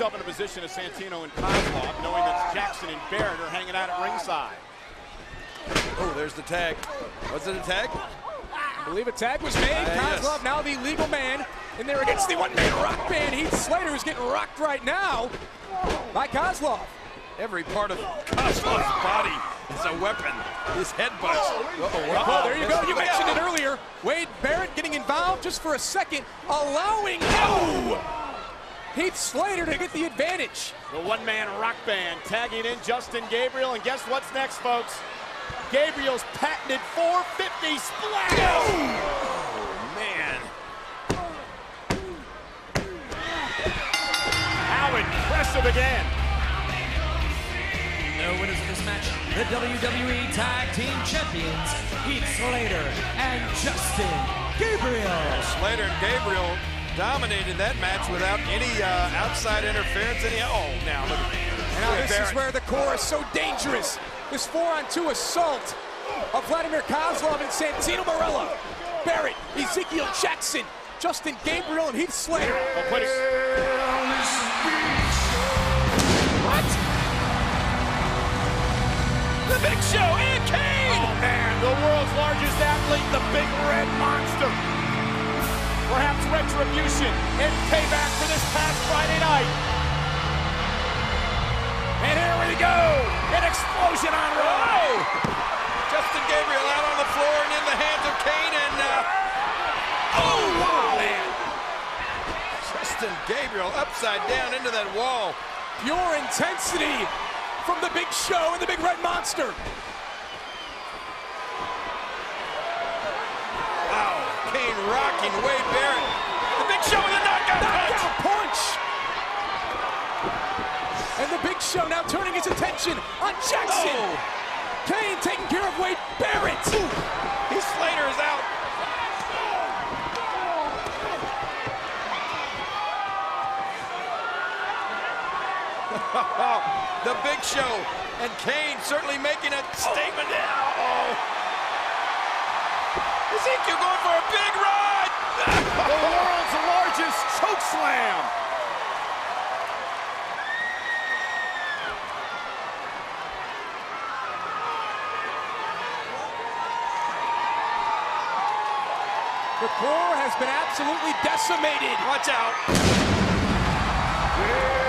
himself in a position of Santino and Kozlov, knowing that Jackson and Barrett are hanging out at ringside. Oh, there's the tag. Was it a tag? I believe a tag was made. Uh, yes. Kozlov now the legal man. And there against the one-man rock band. Heath Slater is getting rocked right now by Kozlov. Every part of Kozlov's body is a weapon. His headbutts. Uh-oh, Oh, there you go. You mentioned it earlier. Wade Barrett getting involved just for a second, allowing no Heath Slater to get the advantage. The one-man rock band tagging in Justin Gabriel, and guess what's next, folks? Gabriel's patented 450 splash. Oh, man. How impressive again. No winners of this match, the WWE Tag Team Champions, Heath Slater and Justin Gabriel. Slater and Gabriel dominated that match without any uh, outside interference. Any oh, now look at now this is where the Corre is so dangerous. This four-on-two assault of Vladimir Kozlov and Santino Marella. Barrett, Ezekiel Jackson, Justin Gabriel, and Heath Slater. What? The Big Show and Kane! Oh, man, the world's largest athlete, the Big Red Monster. Retribution and payback for this past Friday night. And here we go! An explosion on Raw! Justin Gabriel out on the floor and in the hands of Kane and uh, Oh, wow, man! Justin Gabriel upside down into that wall. Pure intensity from the Big Show and the Big Red Monster. Wow, Kane rocking Wade Barrett. The Big Show with a knockout punch. Knockout punch. And the now turning his attention on Jackson. Oh, Kane taking care of Wade Barrett. Heath Slater is out. the Big Show and Kane certainly making a statement. Oh. Ezekiel going for a big ride. The world's largest choke slam! The Corre has been absolutely decimated. Watch out. Yeah.